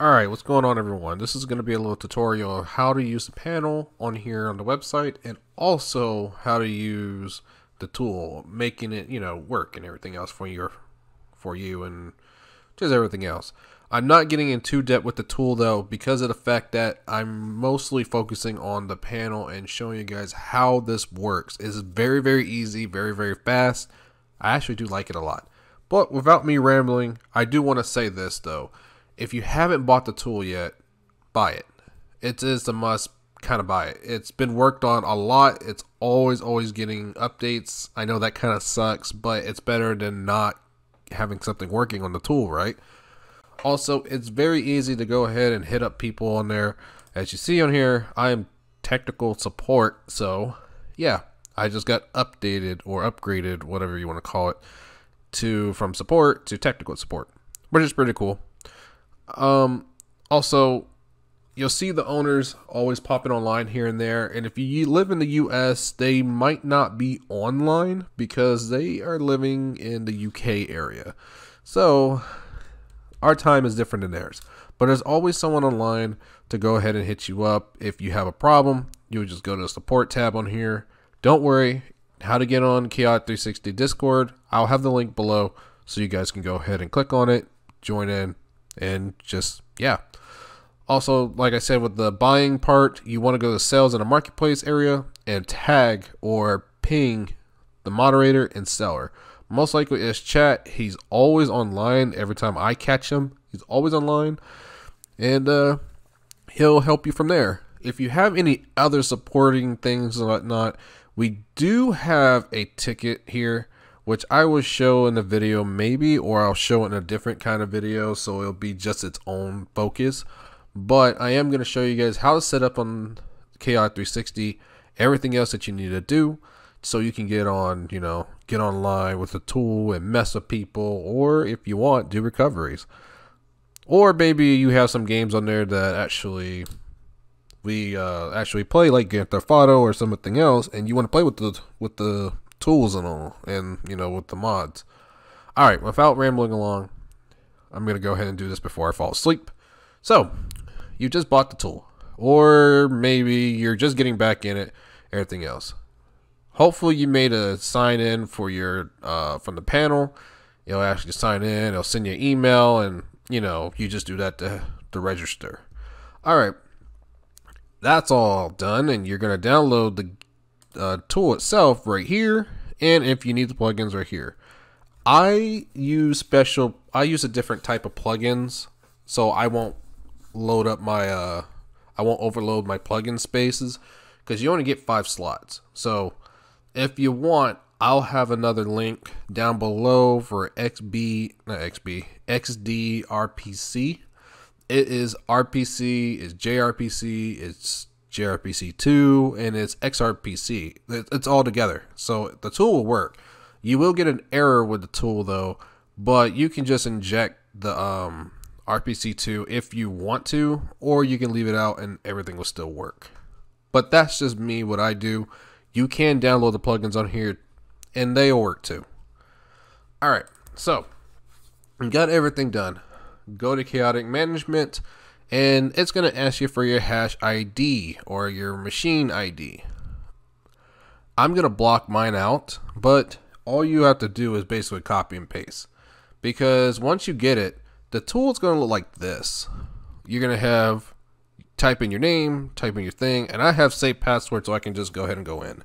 Alright, what's going on everyone? This is going to be a little tutorial of how to use the panel on here on the website and also how to use the tool, making it, you know, work and everything else for your for you and just everything else. I'm not getting in too depth with the tool though because of the fact that I'm mostly focusing on the panel and showing you guys how this works. It's very very easy, very very fast. I actually do like it a lot. But without me rambling, I do want to say this though if you haven't bought the tool yet, buy it. It is a must kind of buy it. It's been worked on a lot. It's always, always getting updates. I know that kind of sucks, but it's better than not having something working on the tool, right? Also, it's very easy to go ahead and hit up people on there. As you see on here, I am technical support. So, yeah, I just got updated or upgraded, whatever you want to call it, to from support to technical support, which is pretty cool. Um, also, you'll see the owners always popping online here and there. And if you live in the US, they might not be online because they are living in the UK area. So our time is different than theirs. But there's always someone online to go ahead and hit you up. If you have a problem, you would just go to the support tab on here. Don't worry, how to get on Chaotic 360 Discord. I'll have the link below so you guys can go ahead and click on it, join in, and just yeah. Also, like I said, with the buying part, you want to go to sales in a marketplace area and tag or ping the moderator and seller. Most likely is chat. He's always online every time I catch him. He's always online. And uh, he'll help you from there. If you have any other supporting things and whatnot, we do have a ticket here which I will show in the video maybe, or I'll show it in a different kind of video, so it'll be just its own focus. But I am going to show you guys how to set up on Chaotic 360, everything else that you need to do, so you can get on, you know, get online with the tool and mess with people, or if you want, do recoveries. Or maybe you have some games on there that actually we uh, actually play, like Grand Theft Auto or something else, and you want to play with the with the tools and all, and you know, with the mods. All right, without rambling along, I'm gonna go ahead and do this before I fall asleep. So, you just bought the tool, or maybe you're just getting back in it. Everything else. Hopefully, you made a sign in for your uh, from the panel. It'll ask you to sign in. It'll send you an email, and you know you just do that to to register. All right, that's all done, and you're gonna download the uh, tool itself right here, and if you need the plugins right here. I use special, I use a different type of plugins, so I won't load up my, uh, I won't overload my plugin spaces, because you only get five slots. So if you want, I'll have another link down below for XB, not XB, XD It is RPC, it's JRPC, it's JRPC2, and it's XRPC. It's all together. So the tool will work. You will get an error with the tool though, but you can just inject the um, RPC2 if you want to, or you can leave it out and everything will still work. But that's just me, what I do. You can download the plugins on here and they'll work too. Alright, so we got everything done. Go to Chaotic Management and it's going to ask you for your hash ID or your machine ID. I'm going to block mine out, but all you have to do is basically copy and paste. Because once you get it, the tool is going to look like this. You're going to have type in your name, type in your thing, and I have saved password so I can just go ahead and go in.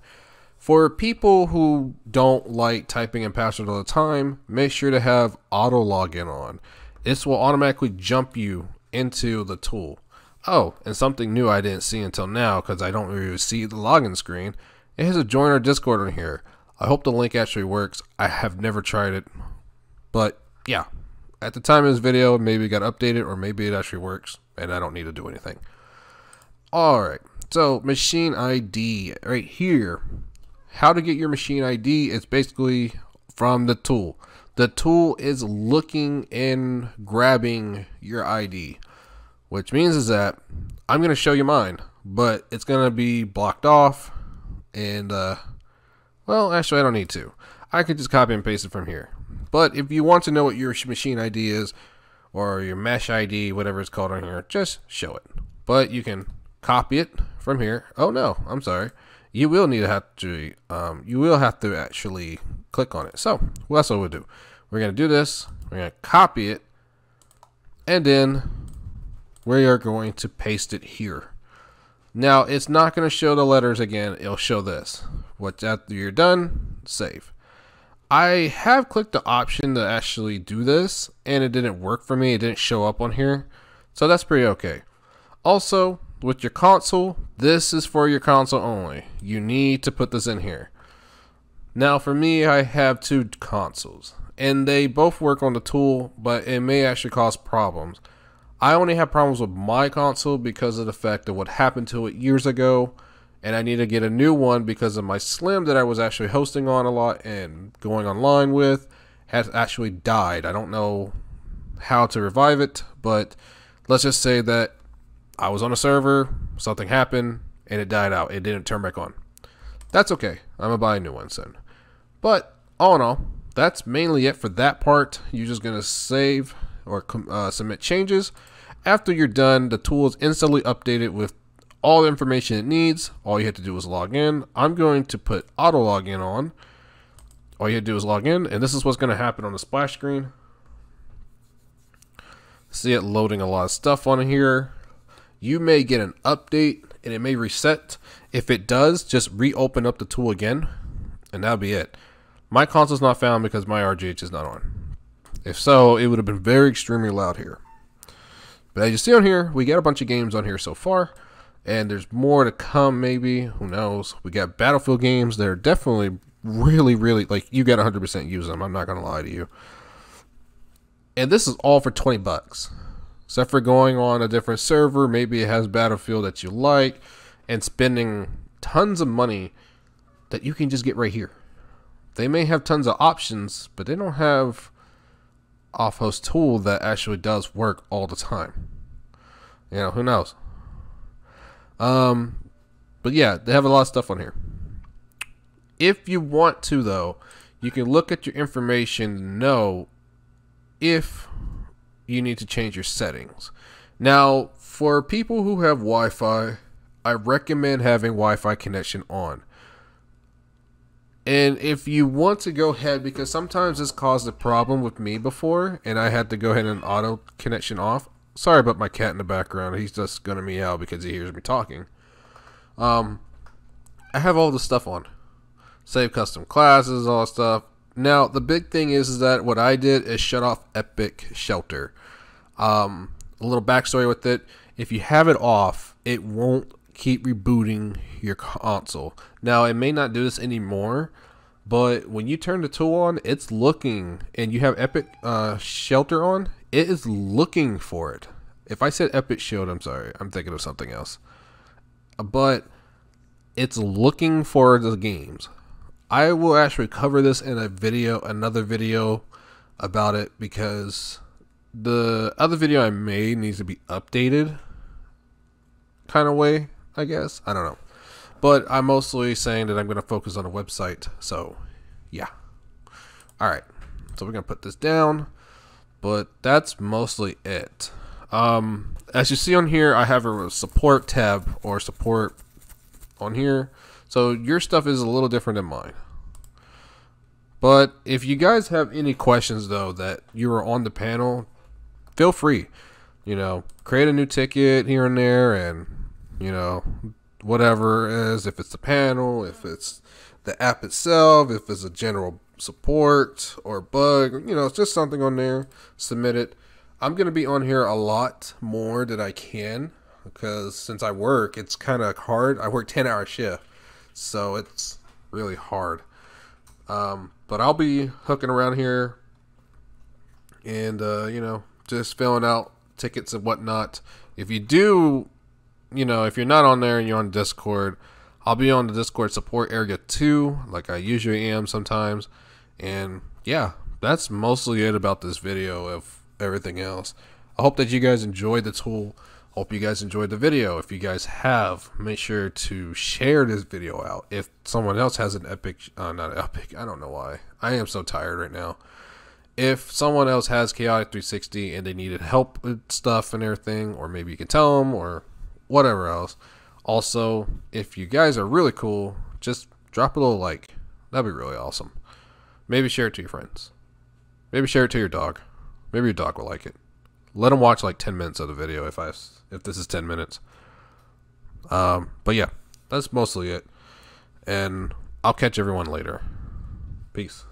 For people who don't like typing in password all the time, make sure to have auto login on. This will automatically jump you into the tool. Oh, and something new I didn't see until now because I don't really see the login screen. It has a join our Discord on here. I hope the link actually works. I have never tried it. But yeah, at the time of this video, maybe it got updated or maybe it actually works and I don't need to do anything. Alright, so machine ID right here. How to get your machine ID is basically from the tool. The tool is looking and grabbing your ID which means is that I'm going to show you mine, but it's going to be blocked off. And, uh, well, actually, I don't need to. I could just copy and paste it from here. But if you want to know what your machine ID is, or your mesh ID, whatever it's called on here, just show it. But you can copy it from here. Oh no, I'm sorry. You will need to have to um, you will have to actually click on it. So well, that's what we'll do. We're gonna do this. We're gonna copy it, and then we are going to paste it here. Now it's not going to show the letters again. It'll show this. Once after you're done, save. I have clicked the option to actually do this and it didn't work for me. It didn't show up on here. So that's pretty okay. Also, with your console, this is for your console only. You need to put this in here. Now for me, I have two consoles and they both work on the tool, but it may actually cause problems. I only have problems with my console because of the fact of what happened to it years ago and I need to get a new one because of my Slim that I was actually hosting on a lot and going online with has actually died. I don't know how to revive it, but let's just say that I was on a server, something happened, and it died out. It didn't turn back on. That's okay. I'm gonna buy a new one soon. But all in all, that's mainly it for that part. You're just gonna save or uh, submit changes. After you're done, the tool is instantly updated with all the information it needs. All you have to do is log in. I'm going to put auto login on. All you have to do is log in, and this is what's going to happen on the splash screen. See it loading a lot of stuff on here. You may get an update, and it may reset. If it does, just reopen up the tool again, and that'll be it. My console's not found because my RGH is not on. If so, it would have been very extremely loud here. But as you see on here, we get a bunch of games on here so far and there's more to come maybe who knows we got battlefield games that are definitely really really like you got 100% use them i'm not gonna lie to you and this is all for 20 bucks except for going on a different server maybe it has battlefield that you like and spending tons of money that you can just get right here. They may have tons of options but they don't have off host tool that actually does work all the time. You know who knows? Um, but yeah, they have a lot of stuff on here. If you want to, though, you can look at your information know if you need to change your settings. Now, for people who have Wi Fi, I recommend having Wi Fi connection on. And if you want to go ahead, because sometimes this caused a problem with me before, and I had to go ahead and auto connection off. Sorry about my cat in the background. He's just gonna meow because he hears me talking. Um, I have all the stuff on. Save custom classes, all stuff. Now, the big thing is, is that what I did is shut off Epic Shelter. Um, a little backstory with it. If you have it off, it won't keep rebooting your console. Now, it may not do this anymore, but when you turn the tool on, it's looking, and you have Epic uh, Shelter on, it is looking for it. If I said Epic Shield, I'm sorry. I'm thinking of something else. But it's looking for the games. I will actually cover this in a video, another video about it because the other video I made needs to be updated kind of way, I guess. I don't know. But I'm mostly saying that I'm going to focus on a website. So, yeah. All right. So we're going to put this down but that's mostly it. Um, as you see on here, I have a support tab or support on here. So your stuff is a little different than mine. But if you guys have any questions though that you are on the panel, feel free. You know, create a new ticket here and there and you know, whatever it is, if it's the panel, if it's the app itself, if it's a general support or bug, you know, it's just something on there. Submit it. I'm going to be on here a lot more than I can because since I work, it's kind of hard. I work 10 hour shift, so it's really hard. Um, but I'll be hooking around here and, uh, you know, just filling out tickets and whatnot. If you do, you know, if you're not on there and you're on Discord, I'll be on the Discord support area too, like I usually am sometimes. And yeah, that's mostly it about this video of everything else. I hope that you guys enjoyed the tool. Hope you guys enjoyed the video. If you guys have, make sure to share this video out. If someone else has an epic, uh, not epic, I don't know why. I am so tired right now. if someone else has Chaotic 360 and they needed help with stuff and everything, or maybe you can tell them, or whatever else. Also, if you guys are really cool, just drop a little like. That'd be really awesome. Maybe share it to your friends. Maybe share it to your dog. Maybe your dog will like it. Let them watch like 10 minutes of the video if I if this is 10 minutes. Um, but yeah, that's mostly it. And I'll catch everyone later. Peace.